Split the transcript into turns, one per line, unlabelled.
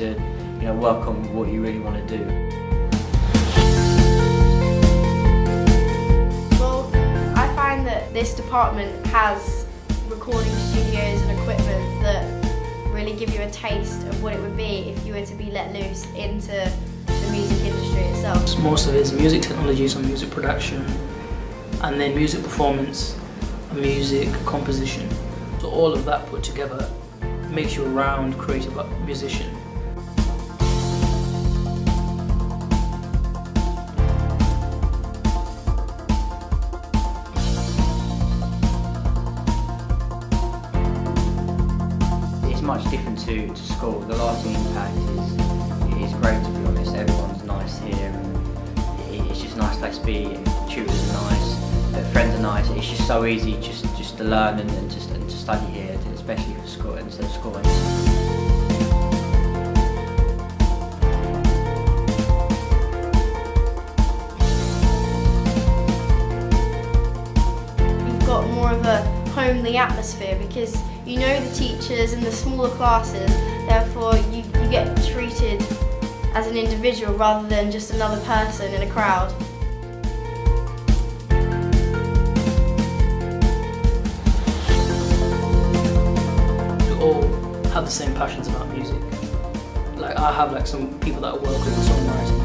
to you know work on what you really want to do.
I find that this department has recording studios and equipment that really give you a taste of what it would be if you were to be let loose into the music industry itself.
Most of it is music technologies and music production, and then music performance and music composition. So all of that put together makes you a round creative musician.
It's much different to, to school. The lasting impact is, is great to be honest. Everyone's nice here and it's just a nice place to be. Tutors are nice, friends are nice. It's just so easy just, just to learn and, and, to, and to study here, especially for school.
You've got more of a homely atmosphere because you know the teachers and the smaller classes, therefore you, you get treated as an individual rather than just another person in a crowd.
Have the same passions about music. Like I have like some people that I work with composition,